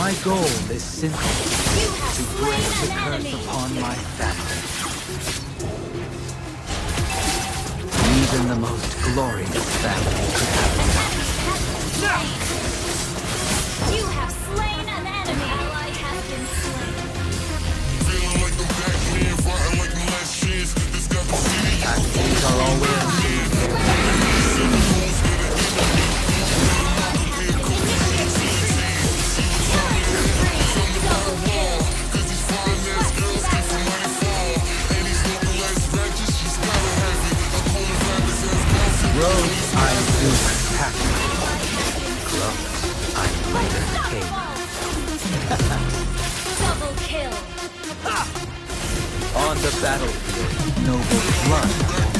My goal is simple, You have to break the slain an curse enemy. upon my family. Even the most glorious family could have You have slain an enemy. Ally has been slain. Feeling like I'm back in, fighting like the last chance. This got the city the battlefield, noble blood.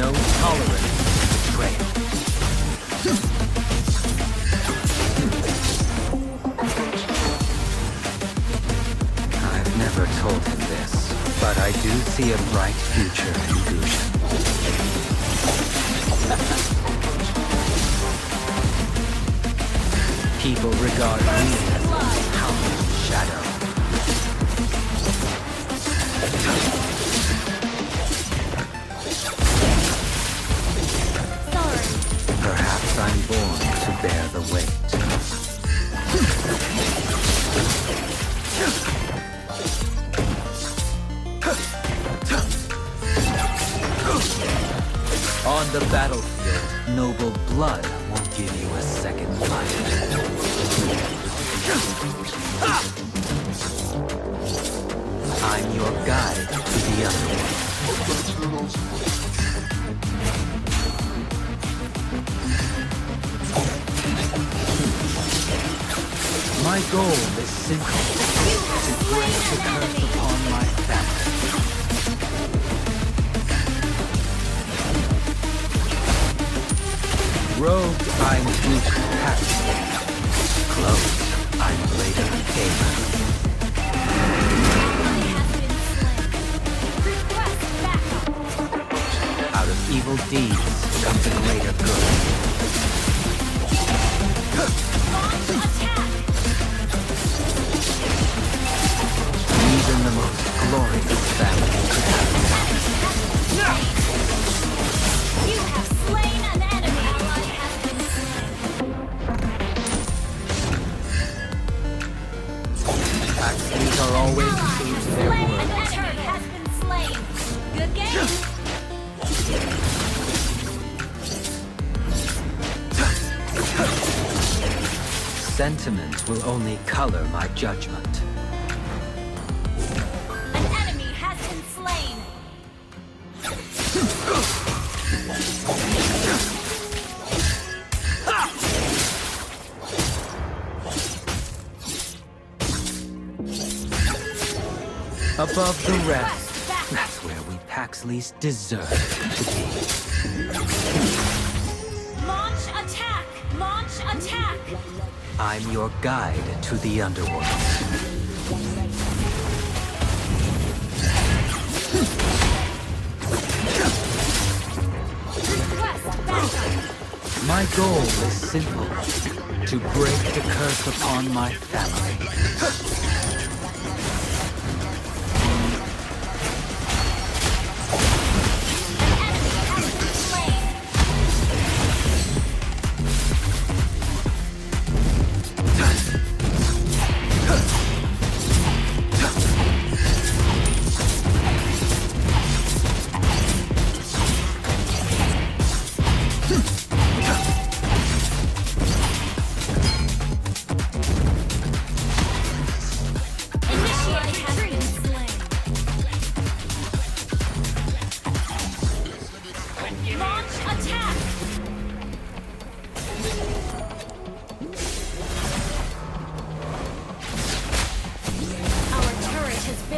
No tolerance for betrayal. I've never told him this, but I do see a bright future in Gusion. People regard me as a shadow. Born to bear the weight. On the battlefield, noble blood won't give you a second life. I'm your guide to the underworld. My goal is simple, to break the curse upon my family. Rogue, I'm Tactical. Close, I'm backup. Out of evil deeds comes a greater good. Launch attack. Even the most glorious family could have You have slain an enemy. Ally has been slain. Axes are always true to their Slain. word. An turret has been slain. Good game. Sentiment will only color my judgment. Above the rest, that's where we Paxleys deserve to be. Launch attack. Launch attack. I'm your guide to the underworld. My goal is simple. To break the curse upon my family.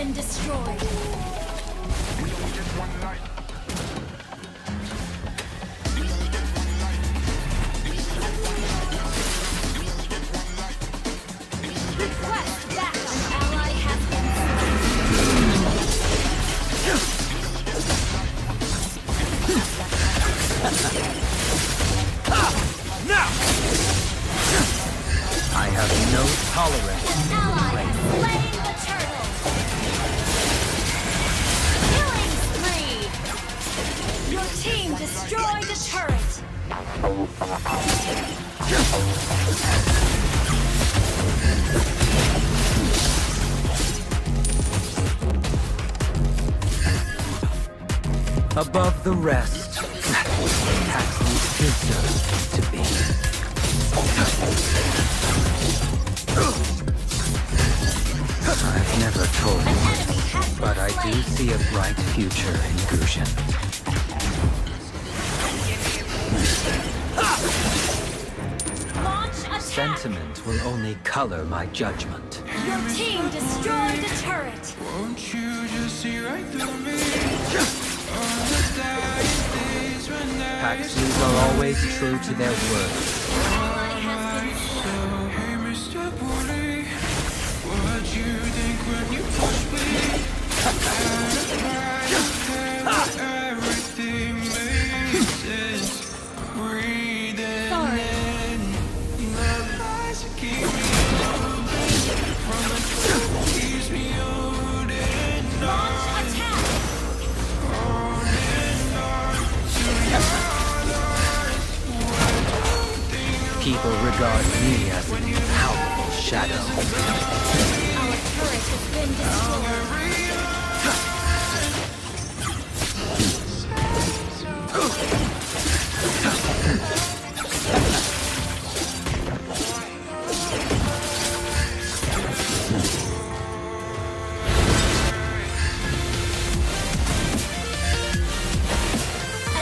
Been destroyed. Backup. Ally has been. I have no tolerance. An ally has slain the turtle. Team destroyed the turret. Above the rest, Paxley deserves to be. I've never told you, enemy has been but I do see a bright future in Gusion. Sentiment will only color my judgment. Your team destroyed a turret. Won't you just see right through me? On the darkest days when I Paxleys are always true to their word. Regard me as shadow. Our turret has been destroyed.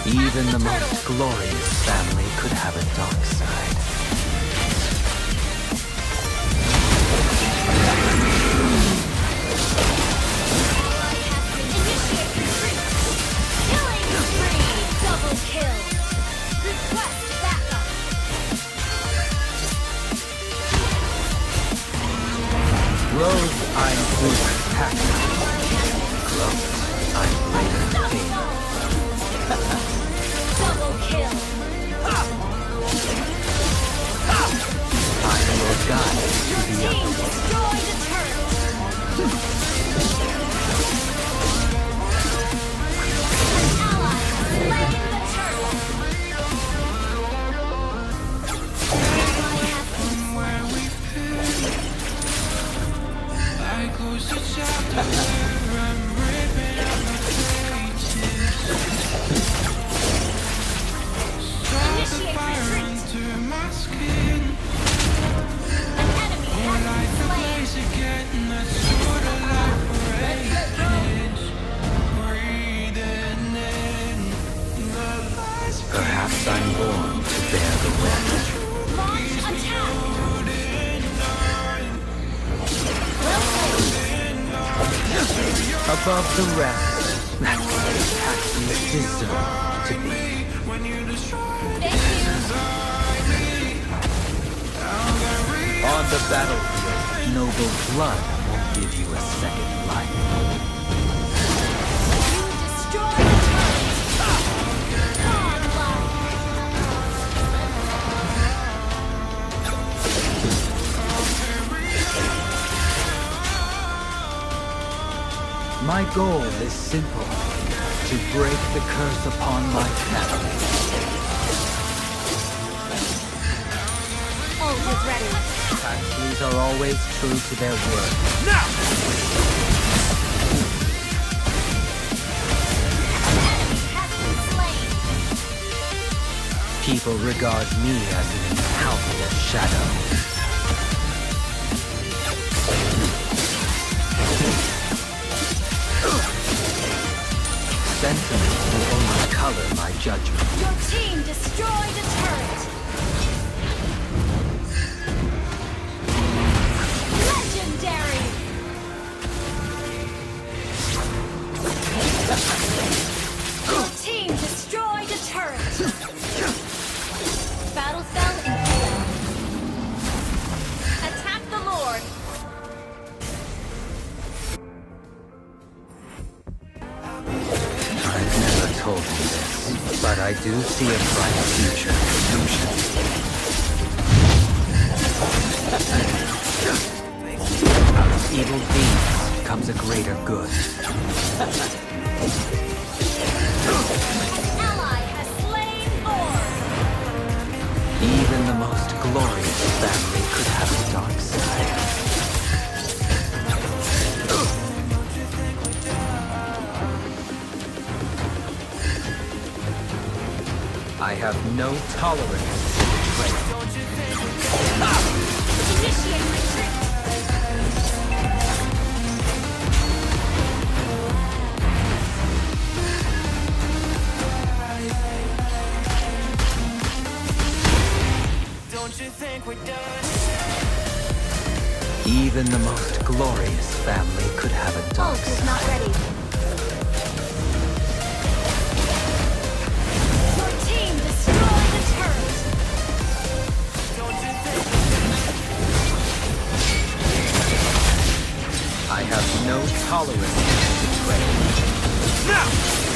Even the most glorious family could have a dark side. guide to the Team the rest, that's deserve to be. you you. On the battlefield, noble blood won't give a second life. My goal is simple. To break the curse upon my family. Ult is ready. Paxleys are always true to their word. Has been slain. People regard me as an impalpable shadow. Sentiment will only color my judgment. Your team destroyed a turret. Legendary. But I do see a bright future Out of evil deeds comes a greater good. An ally has slain Thor. Even the most glorious family could have a dark side. I have no tolerance for betrayal. Initiate retreat. Don't you think we're done? Even the most glorious family could have a dark Ult is side. No tolerance for betrayal. Ally